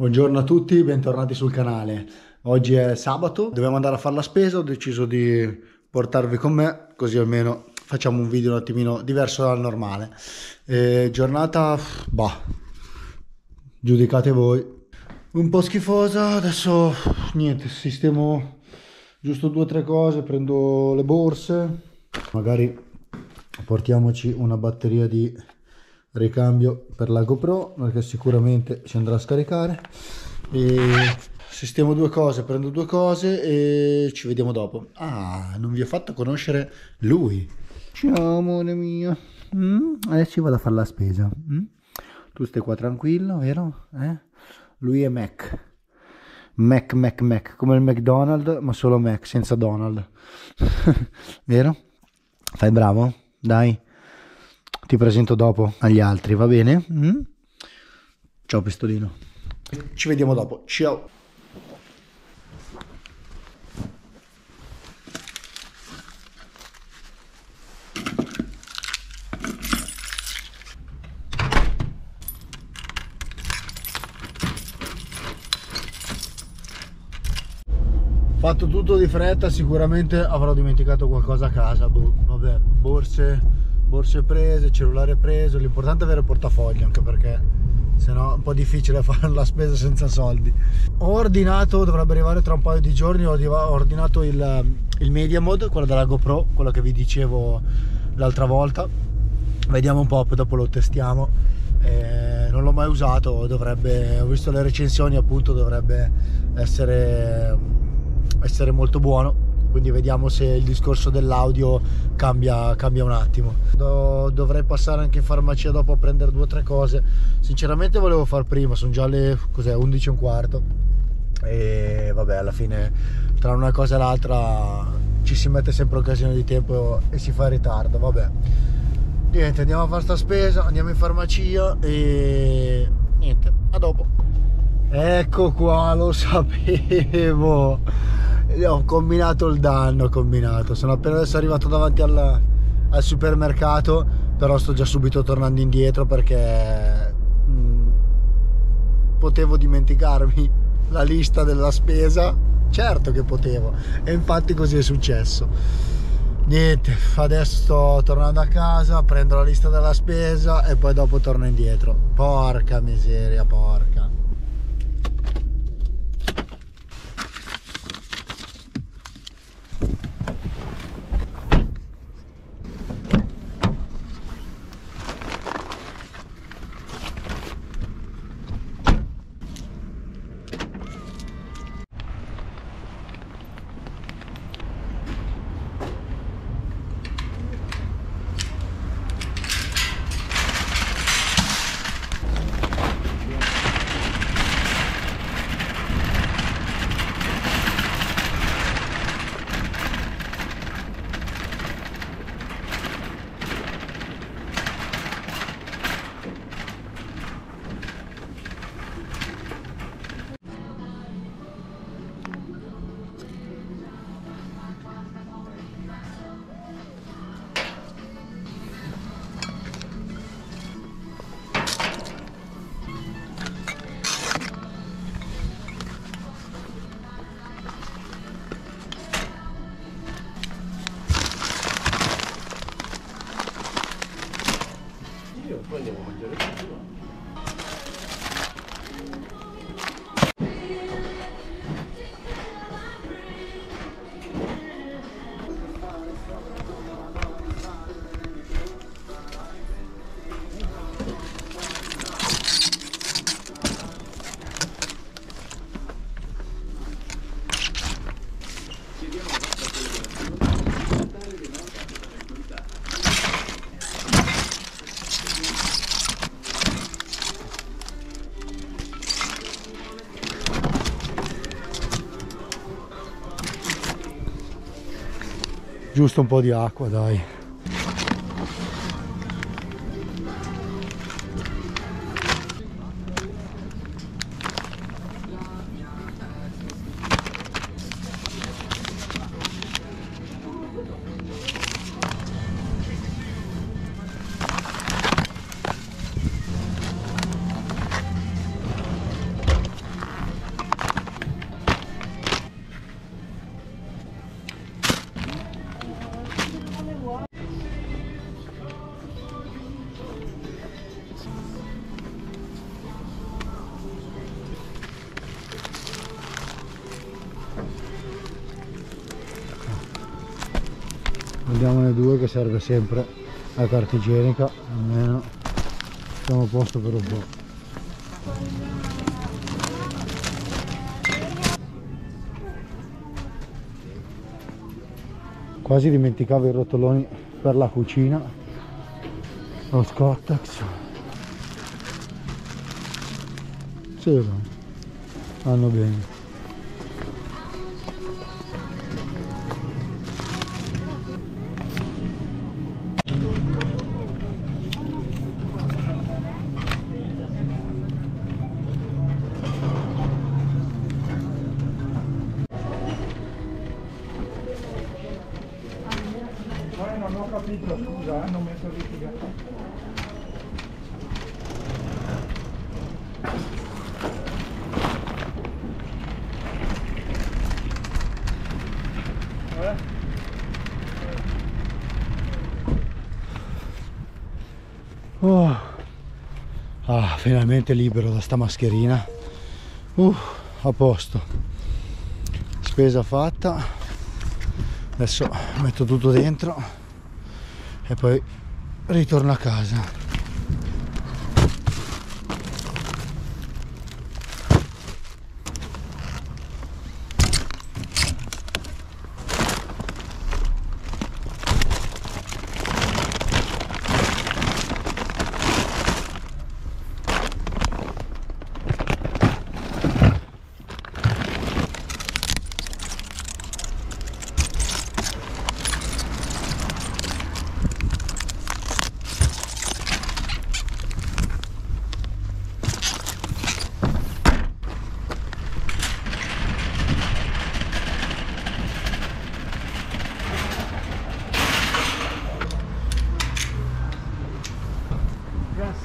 Buongiorno a tutti, bentornati sul canale. Oggi è sabato, dobbiamo andare a fare la spesa, ho deciso di portarvi con me, così almeno facciamo un video un attimino diverso dal normale. E giornata, bah, giudicate voi. Un po' schifosa, adesso niente, sistemo giusto due o tre cose, prendo le borse, magari portiamoci una batteria di ricambio per la GoPro perché sicuramente ci andrà a scaricare. E sistemo due cose prendo due cose e ci vediamo dopo. Ah non vi ho fatto conoscere lui. Ciao amore mio. Mm? adesso vado a fare la spesa. Mm? tu stai qua tranquillo vero? Eh? lui è Mac. Mac Mac Mac. Come il McDonald's ma solo Mac senza Donald. Vero? Fai bravo? Dai ti presento dopo agli altri, va bene? Mm? Ciao pistolino. Ci vediamo dopo. Ciao. Fatto tutto di fretta, sicuramente avrò dimenticato qualcosa a casa. Boh, vabbè, borse borse prese, cellulare preso, l'importante è avere portafoglio anche perché sennò è un po' difficile fare la spesa senza soldi. Ho ordinato, dovrebbe arrivare tra un paio di giorni, ho ordinato il, il Media Mode, quello della GoPro, quello che vi dicevo l'altra volta. Vediamo un po', poi dopo lo testiamo. Eh, non l'ho mai usato, dovrebbe, ho visto le recensioni appunto, dovrebbe essere, essere molto buono quindi vediamo se il discorso dell'audio cambia, cambia, un attimo. Do, dovrei passare anche in farmacia dopo a prendere due o tre cose. Sinceramente volevo far prima sono già le cos'è 11 e un quarto. E vabbè alla fine tra una cosa e l'altra ci si mette sempre occasione di tempo e si fa in ritardo vabbè. Niente andiamo a fare sta spesa andiamo in farmacia e niente a dopo. Ecco qua lo sapevo ho combinato il danno, ho combinato. Sono appena adesso arrivato davanti al, al supermercato, però sto già subito tornando indietro perché mm, potevo dimenticarmi la lista della spesa. Certo che potevo, e infatti così è successo. Niente, adesso sto tornando a casa, prendo la lista della spesa e poi dopo torno indietro. Porca miseria, porca. Giusto un po' di acqua dai prendiamone due che serve sempre la carta igienica almeno siamo a posto per un po' quasi dimenticavo i rotoloni per la cucina lo Scottex sì, vanno bene capito, scusa, hanno messo litiga. Oh. Ah, finalmente libero da sta mascherina. Uh, a posto. Spesa fatta. Adesso metto tutto dentro e poi ritorno a casa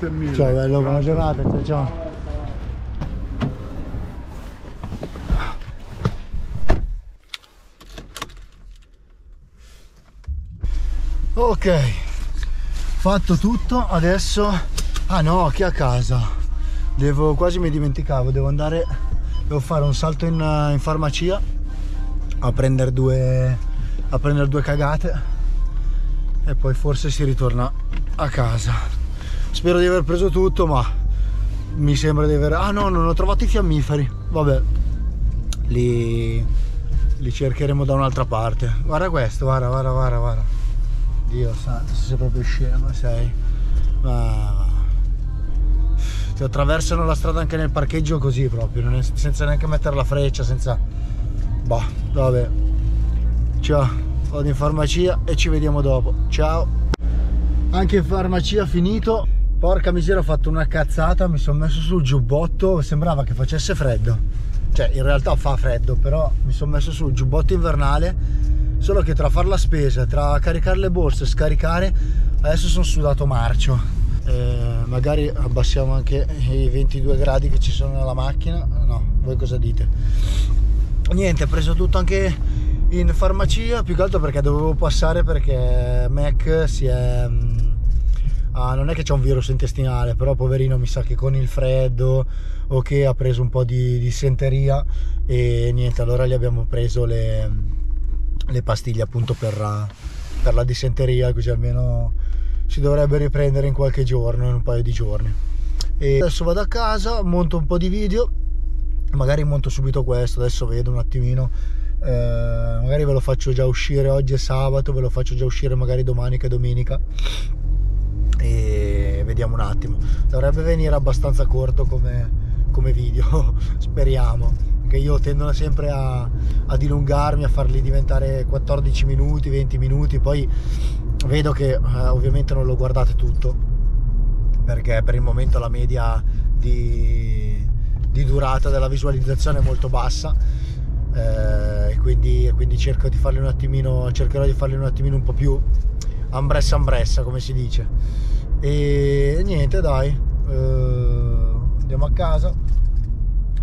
Grazie mille. Ciao bello, buona giornata, ciao ciao. Ok, fatto tutto, adesso... Ah no, che a casa. Devo, quasi mi dimenticavo, devo andare, devo fare un salto in, in farmacia a prendere due, a prendere due cagate e poi forse si ritorna a casa spero di aver preso tutto ma mi sembra di aver ah no non ho trovato i fiammiferi. Vabbè. Li, li cercheremo da un'altra parte. Guarda questo guarda guarda guarda guarda. Dio santo sei proprio scemo sei. Ma ti attraversano la strada anche nel parcheggio così proprio. Senza neanche mettere la freccia senza boh vabbè. Ciao vado in farmacia e ci vediamo dopo. Ciao. Anche in farmacia finito Porca miseria ho fatto una cazzata, mi sono messo sul giubbotto, sembrava che facesse freddo. Cioè in realtà fa freddo, però mi sono messo sul giubbotto invernale, solo che tra far la spesa, tra caricare le borse e scaricare, adesso sono sudato marcio. Eh, magari abbassiamo anche i 22 gradi che ci sono nella macchina. No, voi cosa dite? Niente, ho preso tutto anche in farmacia, più che altro perché dovevo passare perché Mac si è ah, non è che c'è un virus intestinale, però poverino mi sa che con il freddo o che ha preso un po' di dissenteria e niente, allora gli abbiamo preso le, le pastiglie appunto per per la dissenteria, così almeno si dovrebbe riprendere in qualche giorno, in un paio di giorni. E adesso vado a casa, monto un po' di video, magari monto subito questo, adesso vedo un attimino eh, magari ve lo faccio già uscire oggi è sabato ve lo faccio già uscire magari domani che è domenica e vediamo un attimo. Dovrebbe venire abbastanza corto come, come video speriamo. Perché io tendo sempre a, a dilungarmi a farli diventare 14 minuti 20 minuti. Poi vedo che eh, ovviamente non lo guardate tutto perché per il momento la media di, di durata della visualizzazione è molto bassa. Eh, quindi, quindi cerco di farli un attimino cercherò di farli un attimino un po' più ambressa ambressa come si dice. E niente dai eh, andiamo a casa.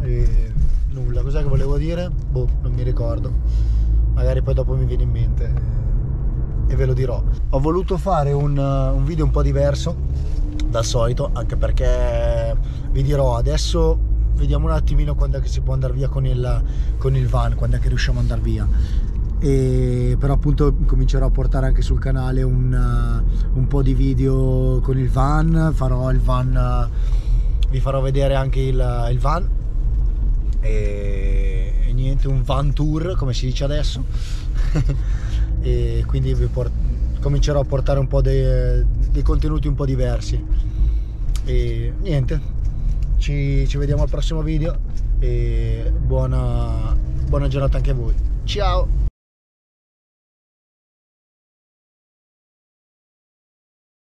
E nulla cos'è che volevo dire? Boh non mi ricordo. Magari poi dopo mi viene in mente e ve lo dirò. Ho voluto fare un, un video un po' diverso dal solito anche perché vi dirò adesso vediamo un attimino quando è che si può andare via con il, con il van quando è che riusciamo ad andare via e però appunto comincerò a portare anche sul canale un, uh, un po' di video con il van. Farò il van uh, vi farò vedere anche il, il van. E, e, niente un van tour come si dice adesso. E quindi vi comincerò a portare un po' dei, dei, contenuti un po' diversi. E niente ci, ci vediamo al prossimo video. E buona, buona giornata anche a voi. Ciao